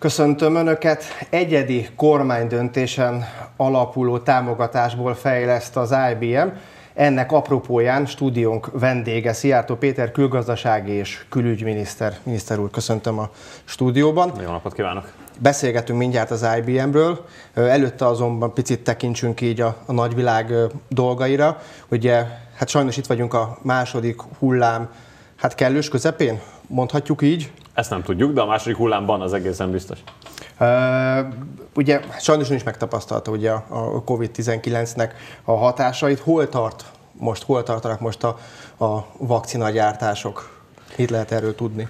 Köszöntöm Önöket! Egyedi kormánydöntésen alapuló támogatásból fejleszt az IBM. Ennek apropóján stúdiónk vendége Szijjártó Péter külgazdasági és külügyminiszter. Miniszter úr, köszöntöm a stúdióban. Jó napot kívánok! Beszélgetünk mindjárt az IBM-ről, előtte azonban picit tekintsünk így a, a nagyvilág dolgaira. Ugye, hát sajnos itt vagyunk a második hullám, hát kellős közepén, mondhatjuk így. Ezt nem tudjuk, de a második hullámban az egészen biztos. Uh, ugye sajnos is megtapasztalta ugye a COVID-19-nek a hatásait. Hol tart most, hol tartanak most a, a vakcinagyártások? Mit lehet erről tudni?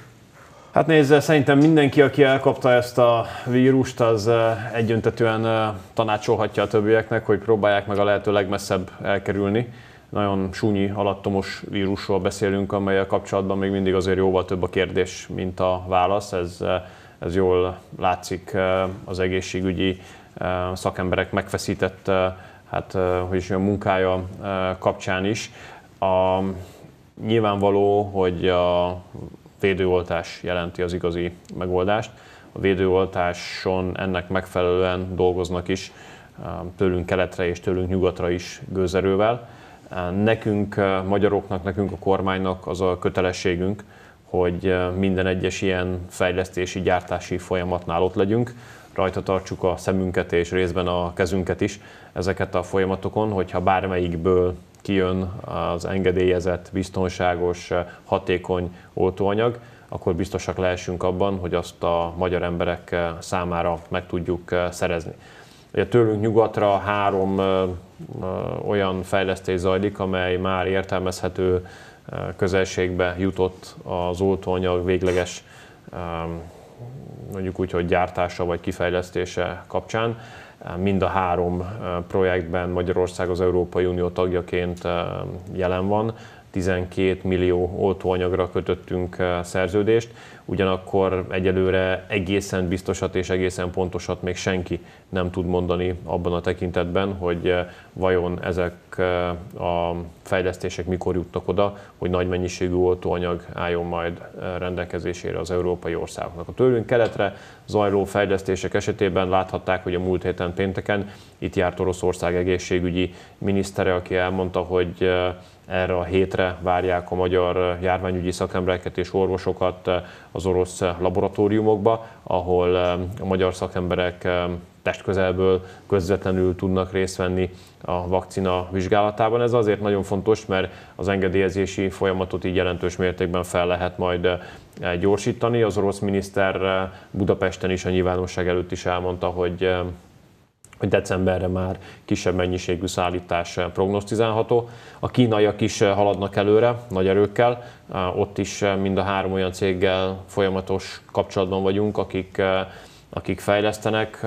Hát nézze, szerintem mindenki, aki elkapta ezt a vírust, az egyöntetően tanácsolhatja a többieknek, hogy próbálják meg a lehető legmesszebb elkerülni. Nagyon súnyi, alattomos vírusról beszélünk, amelyel kapcsolatban még mindig azért jóval több a kérdés, mint a válasz. Ez, ez jól látszik az egészségügyi szakemberek megfeszített hát, hogy is a munkája kapcsán is. A, nyilvánvaló, hogy a védőoltás jelenti az igazi megoldást. A védőoltáson ennek megfelelően dolgoznak is tőlünk keletre és tőlünk nyugatra is gőzerővel. Nekünk, magyaroknak, nekünk a kormánynak az a kötelességünk, hogy minden egyes ilyen fejlesztési, gyártási folyamatnál ott legyünk, rajta tartsuk a szemünket és részben a kezünket is ezeket a folyamatokon, hogyha bármelyikből kijön az engedélyezett, biztonságos, hatékony oltóanyag, akkor biztosak lehessünk abban, hogy azt a magyar emberek számára meg tudjuk szerezni. Ugye tőlünk nyugatra három olyan fejlesztés zajlik, amely már értelmezhető közelségbe jutott az oltóanyag végleges mondjuk úgy, hogy gyártása vagy kifejlesztése kapcsán. Mind a három projektben Magyarország az Európai Unió tagjaként jelen van. 12 millió oltóanyagra kötöttünk szerződést, ugyanakkor egyelőre egészen biztosat és egészen pontosat még senki nem tud mondani abban a tekintetben, hogy vajon ezek a fejlesztések mikor jutnak oda, hogy nagy mennyiségű oltóanyag álljon majd rendelkezésére az európai országoknak. A tőlünk keletre zajló fejlesztések esetében láthatták, hogy a múlt héten pénteken itt járt Oroszország egészségügyi minisztere, aki elmondta, hogy erre a hétre várják a magyar járványügyi szakembereket és orvosokat az orosz laboratóriumokba, ahol a magyar szakemberek testközelből közvetlenül tudnak részt venni a vakcina vizsgálatában. Ez azért nagyon fontos, mert az engedélyezési folyamatot így jelentős mértékben fel lehet majd gyorsítani. Az orosz miniszter Budapesten is a nyilvánosság előtt is elmondta, hogy hogy decemberre már kisebb mennyiségű szállítás prognosztizálható. A kínaiak is haladnak előre nagy erőkkel, ott is mind a három olyan céggel folyamatos kapcsolatban vagyunk, akik, akik fejlesztenek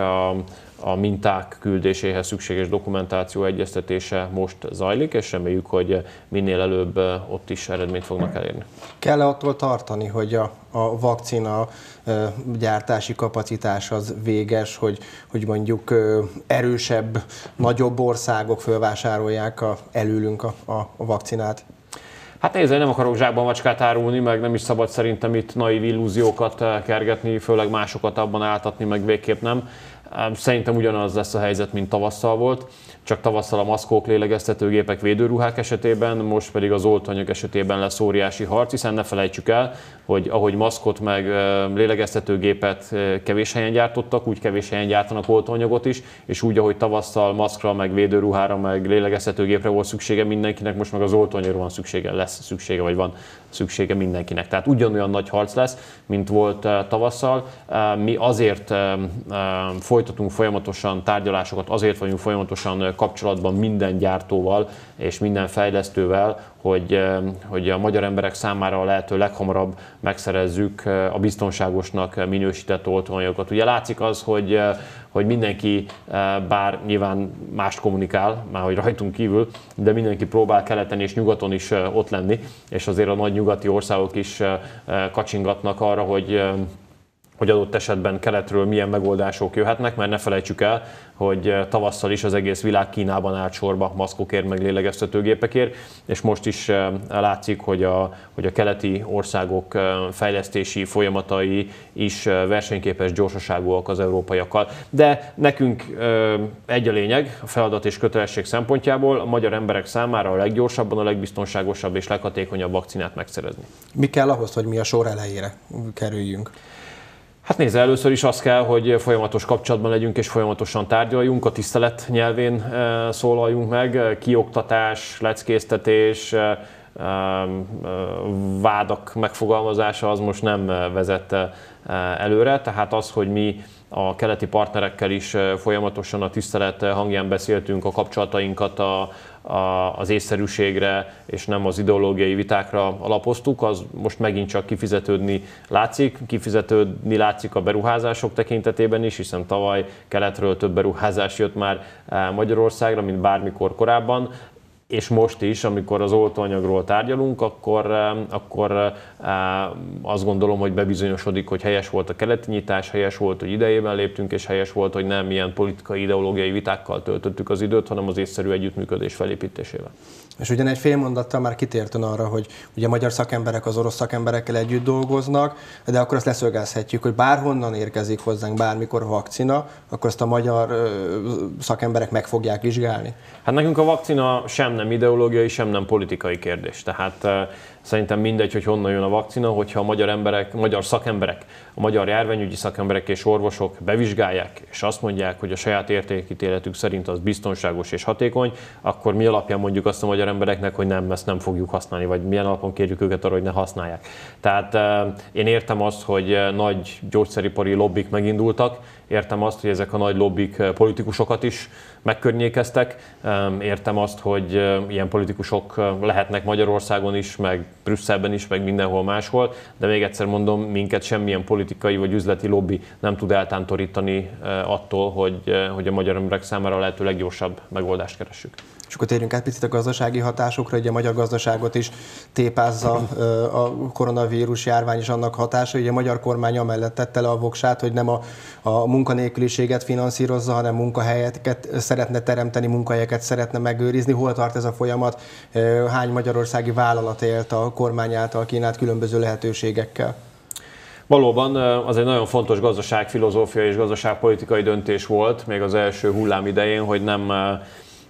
a minták küldéséhez szükséges dokumentáció egyeztetése most zajlik, és reméljük, hogy minél előbb ott is eredményt fognak elérni. Kell-e attól tartani, hogy a, a vakcina gyártási kapacitás az véges, hogy, hogy mondjuk erősebb, nagyobb országok felvásárolják a, előlünk a, a vakcinát? Hát nézd, nem akarok zsákban macskát árulni, meg nem is szabad szerintem itt naív illúziókat kergetni, főleg másokat abban áltatni, meg végképp nem. Szerintem ugyanaz lesz a helyzet, mint tavasszal volt, csak tavasszal a maszkok, lélegeztetőgépek, védőruhák esetében, most pedig az oltanyag esetében lesz óriási harc, hiszen ne felejtsük el, hogy ahogy maszkot meg lélegeztetőgépet kevés helyen gyártottak, úgy kevés helyen gyártanak oltóanyagot is, és úgy, ahogy tavasszal maszkra, meg védőruhára, meg lélegeztetőgépre volt szüksége mindenkinek, most meg az oltóanyagra van szüksége, lesz szüksége, vagy van szüksége mindenkinek. Tehát ugyanolyan nagy harc lesz, mint volt tavasszal. Mi azért folytatunk folyamatosan tárgyalásokat, azért vagyunk folyamatosan kapcsolatban minden gyártóval és minden fejlesztővel, hogy, hogy a magyar emberek számára a lehető leghamarabb megszerezzük a biztonságosnak minősített oltóanyagokat. Ugye látszik az, hogy, hogy mindenki, bár nyilván mást kommunikál, már hogy rajtunk kívül, de mindenki próbál keleten és nyugaton is ott lenni, és azért a nagy nyugati országok is kacsingatnak arra, hogy hogy adott esetben keletről milyen megoldások jöhetnek, mert ne felejtsük el, hogy eh, tavasszal is az egész világ Kínában állt sorba maszkokért, meg lélegeztetőgépekért, és most is eh, látszik, hogy a, hogy a keleti országok eh, fejlesztési folyamatai is versenyképes gyorsaságúak az európaiakkal. De nekünk egy a lényeg, a feladat és kötelesség szempontjából a magyar emberek számára a leggyorsabban, a legbiztonságosabb és leghatékonyabb vakcinát megszerezni. Mi kell ahhoz, hogy mi a sor elejére kerüljünk? Hát nézd, először is az kell, hogy folyamatos kapcsolatban legyünk és folyamatosan tárgyaljunk, a tisztelet nyelvén eh, szólaljunk meg, kioktatás, leckésztetés, eh, eh, vádak megfogalmazása az most nem vezet előre, tehát az, hogy mi a keleti partnerekkel is folyamatosan a tisztelet hangján beszéltünk, a kapcsolatainkat a, a, az észszerűségre és nem az ideológiai vitákra alapoztuk, az most megint csak kifizetődni látszik. Kifizetődni látszik a beruházások tekintetében is, hiszen tavaly keletről több beruházás jött már Magyarországra, mint bármikor korábban és most is, amikor az oltóanyagról tárgyalunk, akkor, akkor azt gondolom, hogy bebizonyosodik, hogy helyes volt a keleti nyitás, helyes volt, hogy idejében léptünk, és helyes volt, hogy nem ilyen politikai, ideológiai vitákkal töltöttük az időt, hanem az észszerű együttműködés felépítésével. És ugyan egy fél mondattal már kitérten arra, hogy ugye magyar szakemberek az orosz szakemberekkel együtt dolgoznak, de akkor azt leszögezhetjük, hogy bárhonnan érkezik hozzánk bármikor vakcina, akkor azt a magyar szakemberek meg fogják vizsgálni? Hát nekünk a vakcina sem nem ideológiai, sem nem politikai kérdés. Tehát Szerintem mindegy, hogy honnan jön a vakcina, hogyha a magyar emberek, magyar szakemberek, a magyar járványügyi szakemberek és orvosok bevizsgálják, és azt mondják, hogy a saját értékítéletük szerint az biztonságos és hatékony, akkor mi alapján mondjuk azt a magyar embereknek, hogy nem, ezt nem fogjuk használni, vagy milyen alapon kérjük őket arra, hogy ne használják. Tehát én értem azt, hogy nagy gyógyszeripari lobbik megindultak, értem azt, hogy ezek a nagy lobbik politikusokat is megkörnyékeztek. Értem azt, hogy ilyen politikusok lehetnek Magyarországon is, meg Brüsszelben is, meg mindenhol máshol, de még egyszer mondom, minket semmilyen politikai vagy üzleti lobby nem tud eltántorítani attól, hogy, hogy a magyar emberek számára a lehető leggyorsabb megoldást keressük. És akkor térjünk át picit a gazdasági hatásokra, hogy a magyar gazdaságot is tépázza a koronavírus járvány és annak hatása. Ugye a magyar kormány amellett tette le a voksát, hogy nem a, a munkanélküliséget finanszírozza, hanem munkahelyeket szeretne teremteni, munkahelyeket szeretne megőrizni. Hol tart ez a folyamat? Hány magyarországi vállalat élt a kormány által kínált különböző lehetőségekkel? Valóban az egy nagyon fontos gazdaságfilozófia és gazdaságpolitikai döntés volt még az első hullám idején, hogy nem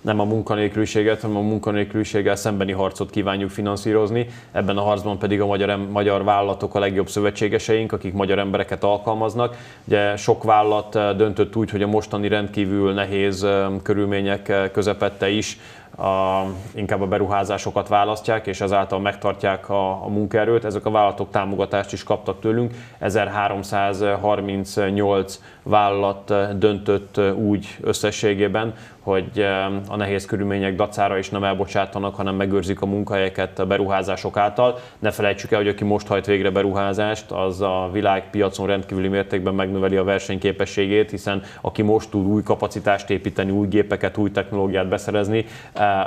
nem a munkanélküliséget, hanem a munkanélküliséggel szembeni harcot kívánjuk finanszírozni. Ebben a harcban pedig a magyar, magyar vállalatok a legjobb szövetségeseink, akik magyar embereket alkalmaznak. Ugye sok vállalat döntött úgy, hogy a mostani rendkívül nehéz körülmények közepette is a, inkább a beruházásokat választják, és ezáltal megtartják a, a munkaerőt. Ezek a vállalatok támogatást is kaptak tőlünk. 1338 vállalat döntött úgy összességében, hogy a nehéz körülmények dacára is nem elbocsátanak, hanem megőrzik a munkahelyeket a beruházások által. Ne felejtsük el, hogy aki most hajt végre beruházást, az a világpiacon rendkívüli mértékben megnöveli a versenyképességét, hiszen aki most tud új kapacitást építeni, új gépeket, új technológiát beszerezni,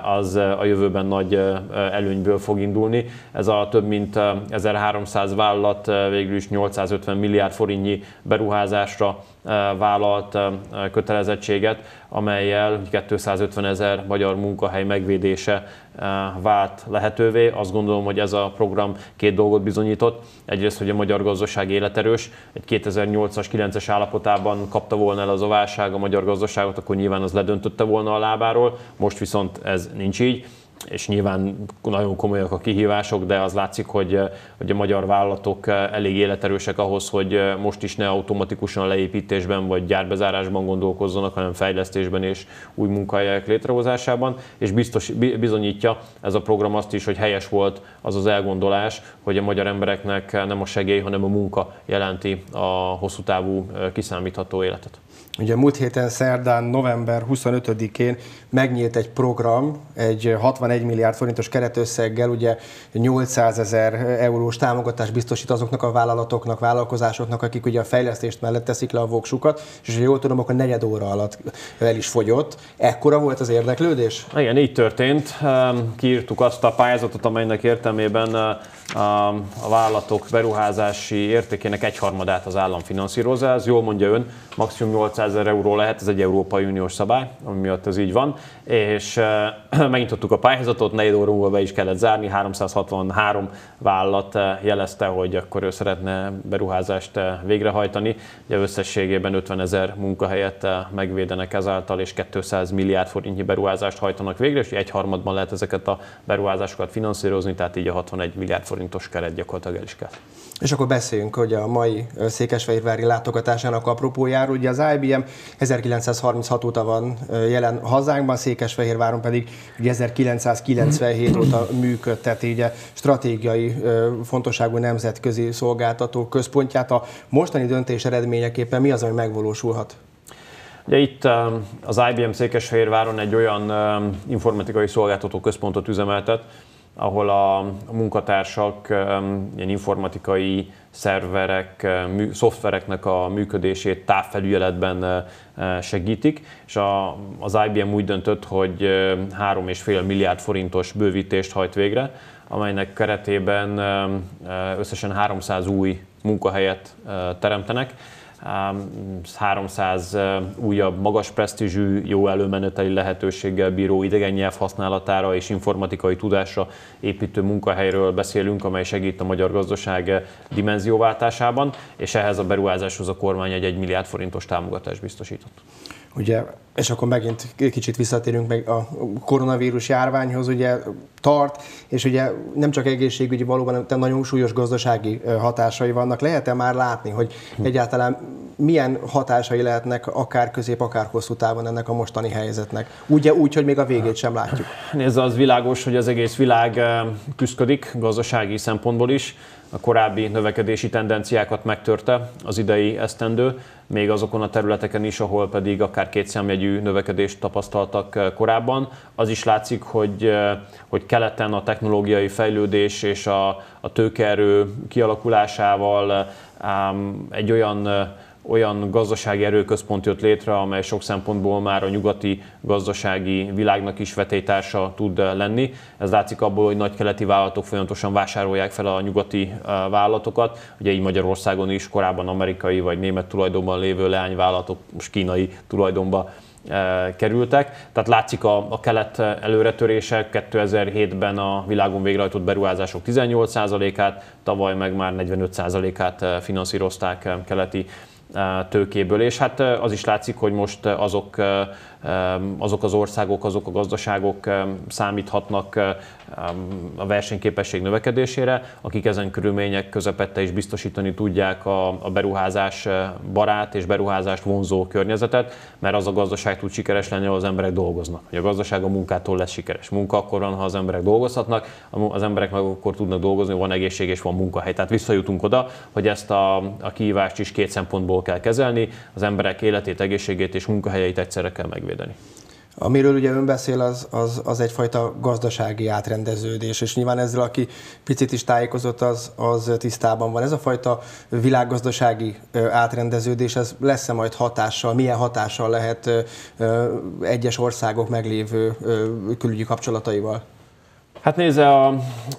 az a jövőben nagy előnyből fog indulni. Ez a több mint 1300 vállalat végül is 850 milliárd forintnyi beruházásra vállalt kötelezettséget, amelyel 250 ezer magyar munkahely megvédése vált lehetővé. Azt gondolom, hogy ez a program két dolgot bizonyított. Egyrészt, hogy a magyar gazdaság életerős. Egy 2008-as, 9-es állapotában kapta volna el az a válság a magyar gazdaságot, akkor nyilván az ledöntötte volna a lábáról. Most viszont ez nincs így és nyilván nagyon komolyak a kihívások, de az látszik, hogy, hogy a magyar vállalatok elég életerősek ahhoz, hogy most is ne automatikusan leépítésben vagy gyárbezárásban gondolkozzanak, hanem fejlesztésben és új munkahelyek létrehozásában, és biztos, bizonyítja ez a program azt is, hogy helyes volt az az elgondolás, hogy a magyar embereknek nem a segély, hanem a munka jelenti a hosszú távú kiszámítható életet. Ugye múlt héten szerdán, november 25-én megnyílt egy program, egy 61 milliárd forintos keretösszeggel, ugye 800 ezer eurós támogatást biztosít azoknak a vállalatoknak, vállalkozásoknak, akik ugye a fejlesztést mellett teszik le a voksukat, és ha jól tudom, akkor negyed óra alatt el is fogyott. Ekkora volt az érdeklődés? Igen, így történt. Kiírtuk azt a pályázatot, amelynek értelmében a vállalatok beruházási értékének egyharmadát az állam finanszírozza. Ez jól mondja ön, maximum 800 ezer euró lehet, ez egy Európai Uniós szabály, ami miatt ez így van. És megnyitottuk a pályázatot, negyed óra be is kellett zárni, 363 vállalat jelezte, hogy akkor ő szeretne beruházást végrehajtani. Ugye összességében 50 ezer munkahelyet megvédenek ezáltal, és 200 milliárd forintnyi beruházást hajtanak végre, és egyharmadban lehet ezeket a beruházásokat finanszírozni, tehát így a 61 milliárd forintos keret gyakorlatilag el is kell. És akkor beszéljünk, hogy a mai Székesfehérvári látogatásának apropójáról. Ugye az IBM 1936 óta van jelen hazánkban, Székesfehérváron pedig 1997 óta működtet így a stratégiai fontosságú nemzetközi szolgáltató központját. A mostani döntés eredményeképpen mi az, ami megvalósulhat? Ugye itt az IBM Székesfehérváron egy olyan informatikai szolgáltató központot üzemeltet, ahol a munkatársak ilyen informatikai szerverek, szoftvereknek a működését távfelügyeletben segítik, és a, az IBM úgy döntött, hogy 3,5 milliárd forintos bővítést hajt végre, amelynek keretében összesen 300 új munkahelyet teremtenek, 300 újabb magas presztízsű, jó előmeneteli lehetőséggel bíró idegen nyelv használatára és informatikai tudásra építő munkahelyről beszélünk, amely segít a magyar gazdaság dimenzióváltásában, és ehhez a beruházáshoz a kormány egy 1 milliárd forintos támogatást biztosított. Ugye, és akkor megint kicsit visszatérünk meg a koronavírus járványhoz, ugye tart, és ugye nem csak egészségügyi, valóban hanem nagyon súlyos gazdasági hatásai vannak. Lehet-e már látni, hogy egyáltalán milyen hatásai lehetnek akár közép, akár hosszú távon ennek a mostani helyzetnek? Ugye úgy, hogy még a végét sem látjuk. Nézd, az világos, hogy az egész világ küzdik gazdasági szempontból is a korábbi növekedési tendenciákat megtörte az idei esztendő, még azokon a területeken is, ahol pedig akár kétszámjegyű növekedést tapasztaltak eh, korábban. Az is látszik, hogy, eh, hogy keleten a technológiai fejlődés és a, a tőkeerő kialakulásával eh, egy olyan olyan gazdasági erőközpont jött létre, amely sok szempontból már a nyugati gazdasági világnak is vetétársa tud lenni. Ez látszik abból, hogy nagy keleti vállalatok folyamatosan vásárolják fel a nyugati vállalatokat. Ugye így Magyarországon is korábban amerikai vagy német tulajdonban lévő leányvállalatok most kínai tulajdonban kerültek. Tehát látszik a, a kelet előretörése, 2007-ben a világon végrehajtott beruházások 18%-át, tavaly meg már 45%-át finanszírozták keleti tőkéből, és hát az is látszik, hogy most azok azok az országok, azok a gazdaságok számíthatnak a versenyképesség növekedésére, akik ezen körülmények közepette is biztosítani tudják a, beruházás barát és beruházást vonzó környezetet, mert az a gazdaság tud sikeres lenni, ahol az emberek dolgoznak. A gazdaság a munkától lesz sikeres. Munka akkor van, ha az emberek dolgozhatnak, az emberek meg akkor tudnak dolgozni, van egészség és van munkahely. Tehát visszajutunk oda, hogy ezt a, a kihívást is két szempontból kell kezelni, az emberek életét, egészségét és munkahelyeit egyszerre kell megvédeni megvédeni. Amiről ugye ön beszél, az, az, az egyfajta gazdasági átrendeződés, és nyilván ezzel, aki picit is tájékozott, az, az tisztában van. Ez a fajta világgazdasági átrendeződés, ez lesz-e majd hatással, milyen hatással lehet egyes országok meglévő külügyi kapcsolataival? Hát nézze,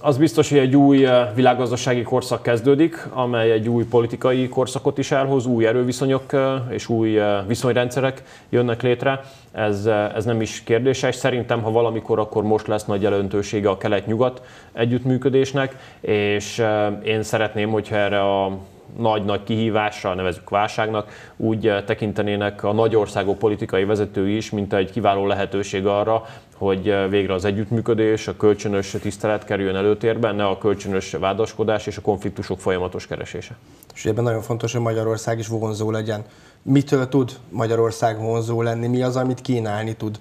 az biztos, hogy egy új eh, világgazdasági korszak kezdődik, amely egy új politikai korszakot is elhoz, új erőviszonyok eh, és új eh, viszonyrendszerek jönnek létre. Ez, ez nem is kérdéses. Szerintem, ha valamikor, akkor most lesz nagy jelentősége a kelet-nyugat együttműködésnek, és én szeretném, hogyha erre a nagy-nagy kihívásra, nevezük válságnak, úgy tekintenének a nagy országok politikai vezetői is, mint egy kiváló lehetőség arra, hogy végre az együttműködés, a kölcsönös tisztelet kerüljön előtérben, ne a kölcsönös vádaskodás és a konfliktusok folyamatos keresése. És ebben nagyon fontos, hogy Magyarország is vonzó legyen. Mitől tud Magyarország vonzó lenni? Mi az, amit kínálni tud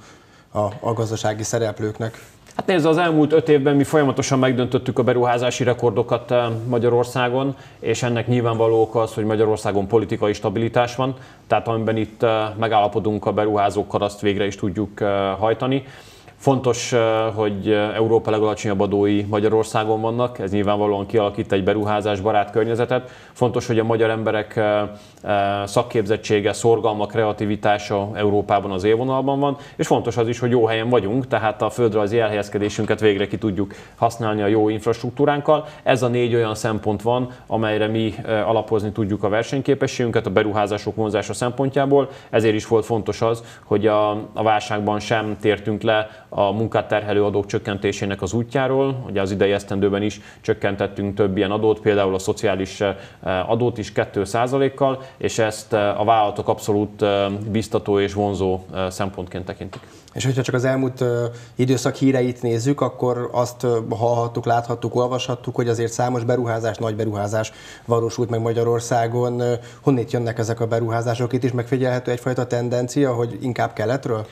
a, a gazdasági szereplőknek? Hát nézd, az elmúlt öt évben mi folyamatosan megdöntöttük a beruházási rekordokat eh, Magyarországon, és ennek nyilvánvaló oka az, hogy Magyarországon politikai stabilitás van, tehát amiben itt eh, megállapodunk a beruházókkal, azt végre is tudjuk eh, hajtani. Fontos, hogy Európa legalacsonyabb adói Magyarországon vannak, ez nyilvánvalóan kialakít egy beruházás barát környezetet. Fontos, hogy a magyar emberek szakképzettsége, szorgalma, kreativitása Európában az élvonalban van, és fontos az is, hogy jó helyen vagyunk, tehát a földrajzi elhelyezkedésünket végre ki tudjuk használni a jó infrastruktúránkkal. Ez a négy olyan szempont van, amelyre mi alapozni tudjuk a versenyképességünket a beruházások vonzása szempontjából. Ezért is volt fontos az, hogy a, a válságban sem tértünk le a munkát terhelő adók csökkentésének az útjáról. Ugye az idei esztendőben is csökkentettünk több ilyen adót, például a szociális adót is 2%-kal, és ezt a vállalatok abszolút biztató és vonzó szempontként tekintik. És hogyha csak az elmúlt időszak híreit nézzük, akkor azt hallhattuk, láthattuk, olvashattuk, hogy azért számos beruházás, nagy beruházás valósult meg Magyarországon. Honnét jönnek ezek a beruházások? Itt is megfigyelhető egyfajta tendencia, hogy inkább keletről?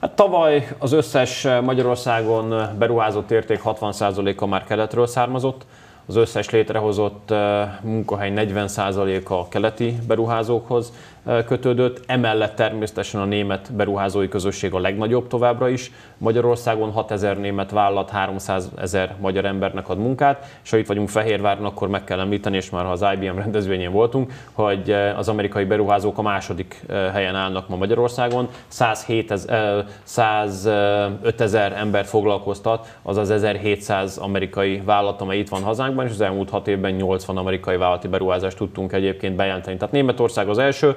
Hát tavaly az összes Magyarországon beruházott érték 60%-a már keletről származott. Az összes létrehozott munkahely 40%-a keleti beruházókhoz kötődött, emellett természetesen a német beruházói közösség a legnagyobb továbbra is. Magyarországon 6000 német vállalat 300 ezer magyar embernek ad munkát, és ha itt vagyunk Fehérváron, akkor meg kell említeni, és már ha az IBM rendezvényén voltunk, hogy az amerikai beruházók a második helyen állnak ma Magyarországon, 107 ezer, 105 ezer embert foglalkoztat, azaz 1700 amerikai vállalat, amely itt van hazánkban, és az elmúlt 6 évben 80 amerikai vállalati beruházást tudtunk egyébként bejelenteni. Tehát Németország az első,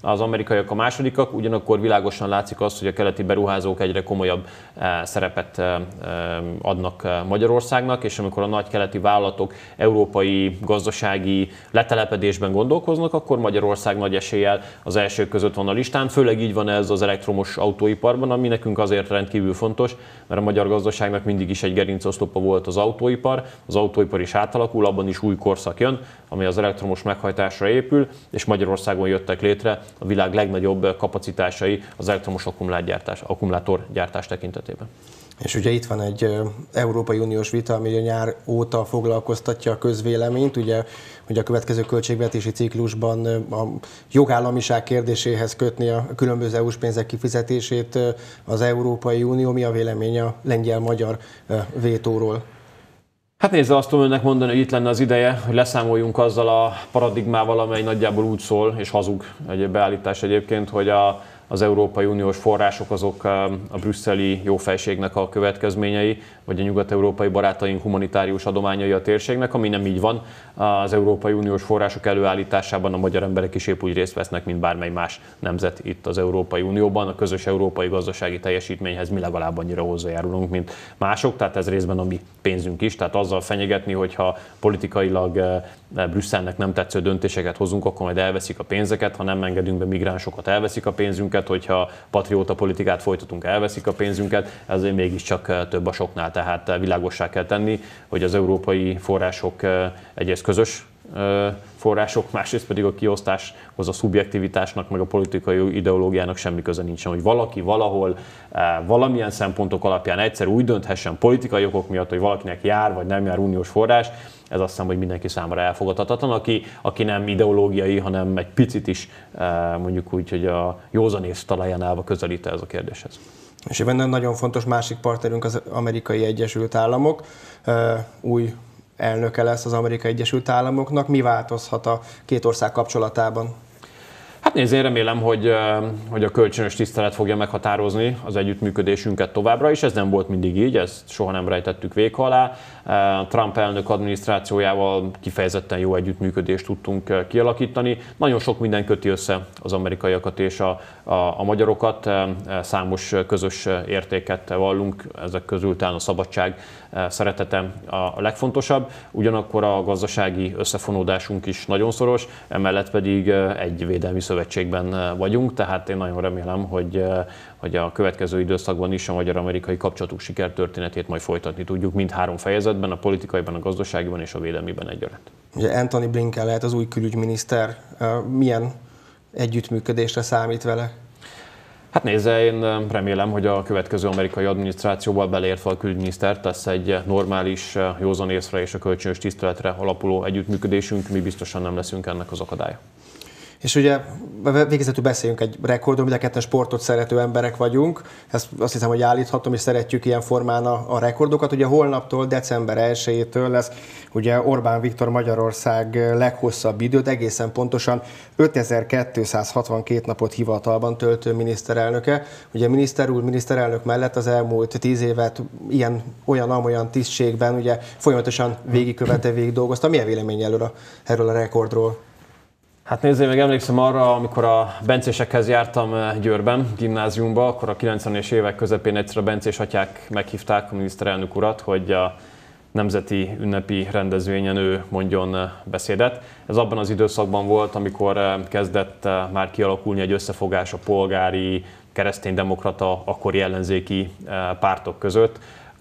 az amerikaiak a másodikak, ugyanakkor világosan látszik az, hogy a keleti beruházók egyre komolyabb eh, szerepet eh, eh, adnak Magyarországnak, és amikor a nagy keleti vállalatok európai gazdasági letelepedésben gondolkoznak, akkor Magyarország nagy eséllyel az első között van a listán, főleg így van ez az elektromos autóiparban, ami nekünk azért rendkívül fontos, mert a magyar gazdaságnak mindig is egy gerincoszlopa volt az autóipar, az autóipar is átalakul, abban is új korszak jön, ami az elektromos meghajtásra épül, és Magyarországon jöttek létre a világ legnagyobb kapacitásai az elektromos akkumulátorgyártás, akkumulátorgyártás tekintetében. És ugye itt van egy Európai Uniós vita, ami a nyár óta foglalkoztatja a közvéleményt, ugye, hogy a következő költségvetési ciklusban a jogállamiság kérdéséhez kötni a különböző EU-s pénzek kifizetését az Európai Unió. Mi a véleménye a lengyel-magyar vétóról? Hát nézze, azt tudom önnek mondani, hogy itt lenne az ideje, hogy leszámoljunk azzal a paradigmával, amely nagyjából úgy szól, és hazug egy beállítás egyébként, hogy a, az Európai Uniós források azok a brüsszeli jófejségnek a következményei, vagy a nyugat-európai barátaink humanitárius adományai a térségnek, ami nem így van. Az Európai Uniós források előállításában a magyar emberek is épp úgy részt vesznek, mint bármely más nemzet itt az Európai Unióban. A közös európai gazdasági teljesítményhez mi legalább annyira hozzájárulunk, mint mások, tehát ez részben a mi pénzünk is. Tehát azzal fenyegetni, hogyha politikailag Brüsszelnek nem tetsző döntéseket hozunk, akkor majd elveszik a pénzeket, ha nem engedünk be migránsokat, elveszik a pénzünket, hogyha patrióta politikát folytatunk, elveszik a pénzünket, ezért mégiscsak több a soknál tehát világossá kell tenni, hogy az európai források egyrészt közös források, másrészt pedig a kiosztáshoz a szubjektivitásnak, meg a politikai ideológiának semmi köze nincsen, hogy valaki valahol valamilyen szempontok alapján egyszer úgy dönthessen politikai okok miatt, hogy valakinek jár vagy nem jár uniós forrás, ez azt hiszem, hogy mindenki számára elfogadhatatlan, aki, aki nem ideológiai, hanem egy picit is mondjuk úgy, hogy a józanész talaján állva közelít ez a kérdéshez. És ebben nagyon fontos másik partnerünk az Amerikai Egyesült Államok. Új elnöke lesz az Amerikai Egyesült Államoknak. Mi változhat a két ország kapcsolatában? Hát nézd, én remélem, hogy, hogy a kölcsönös tisztelet fogja meghatározni az együttműködésünket továbbra is. Ez nem volt mindig így, ezt soha nem rejtettük vék alá. Trump elnök adminisztrációjával kifejezetten jó együttműködést tudtunk kialakítani. Nagyon sok minden köti össze az amerikaiakat és a, a, a magyarokat. Számos közös értéket vallunk, ezek közül talán a szabadság szeretete a legfontosabb. Ugyanakkor a gazdasági összefonódásunk is nagyon szoros, emellett pedig egy védelmi szövetségben vagyunk, tehát én nagyon remélem, hogy, hogy a következő időszakban is a magyar-amerikai kapcsolatuk sikertörténetét majd folytatni tudjuk mind három fejezetben, a politikaiban, a gazdaságiban és a védelmiben egyaránt. Ugye Anthony Blinken lehet az új külügyminiszter. Milyen együttműködésre számít vele? Hát nézze, én remélem, hogy a következő amerikai adminisztrációval beleértve a külügyminiszter tesz egy normális, józan észre és a kölcsönös tiszteletre alapuló együttműködésünk, mi biztosan nem leszünk ennek az akadálya. És ugye végezetül beszéljünk egy rekordon, mind a ketten sportot szerető emberek vagyunk. Ezt azt hiszem, hogy állíthatom, és szeretjük ilyen formán a, a rekordokat. Ugye holnaptól, december 1-től lesz ugye Orbán Viktor Magyarország leghosszabb időt, egészen pontosan 5262 napot hivatalban töltő miniszterelnöke. Ugye miniszter úr, miniszterelnök mellett az elmúlt tíz évet ilyen, olyan-amolyan tisztségben ugye folyamatosan végigkövete, végig dolgozta. Milyen vélemény erről a, erről a rekordról? Hát nézzél, meg emlékszem arra, amikor a bencésekhez jártam eh, Győrben, gimnáziumba, akkor a 90-es évek közepén egyszer a bencés atyák meghívták a miniszterelnök urat, hogy a nemzeti ünnepi rendezvényen ő mondjon eh, beszédet. Ez abban az időszakban volt, amikor eh, kezdett már kialakulni egy összefogás a polgári, kereszténydemokrata, akkori ellenzéki pártok között,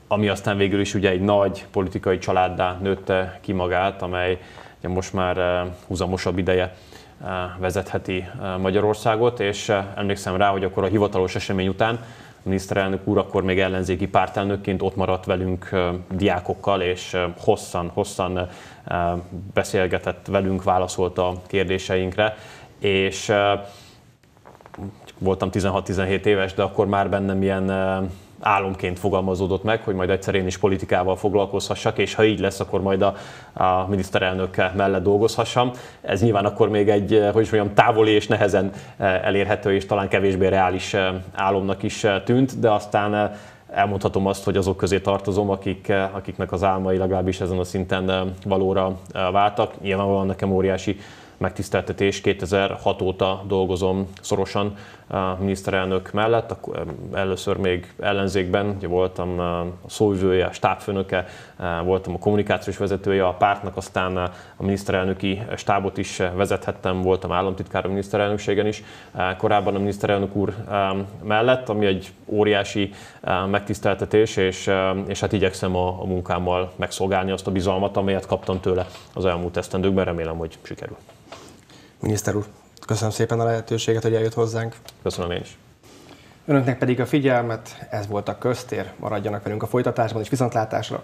ami aztán végül is ugye egy nagy politikai családdá nőtte ki magát, amely most már húzamosabb ideje vezetheti Magyarországot, és emlékszem rá, hogy akkor a hivatalos esemény után a miniszterelnök úr akkor még ellenzéki pártelnökként ott maradt velünk diákokkal, és hosszan, hosszan beszélgetett velünk, válaszolt a kérdéseinkre, és voltam 16-17 éves, de akkor már bennem ilyen álomként fogalmazódott meg, hogy majd egyszer én is politikával foglalkozhassak, és ha így lesz, akkor majd a, a miniszterelnök mellett dolgozhassam. Ez nyilván akkor még egy, eh, hogy is mondjam, távoli és nehezen eh, elérhető, és talán kevésbé reális eh, álomnak is tűnt, de aztán elmondhatom azt, hogy azok közé tartozom, akik, akiknek az álmai legalábbis ezen a szinten valóra váltak. Nyilvánvalóan nekem óriási megtiszteltetés. 2006 óta dolgozom szorosan a miniszterelnök mellett, először még ellenzékben, ugye voltam a szóvivője, a stábfőnöke, voltam a kommunikációs vezetője a pártnak, aztán a miniszterelnöki stábot is vezethettem, voltam államtitkár a miniszterelnökségen is, korábban a miniszterelnök úr mellett, ami egy óriási megtiszteltetés, és, és hát igyekszem a, a munkámmal megszolgálni azt a bizalmat, amelyet kaptam tőle az elmúlt esztendőkben, remélem, hogy sikerül. Miniszter úr, köszönöm szépen a lehetőséget, hogy eljött hozzánk. Köszönöm én is. Önöknek pedig a figyelmet, ez volt a köztér, maradjanak velünk a folytatásban és viszontlátásra.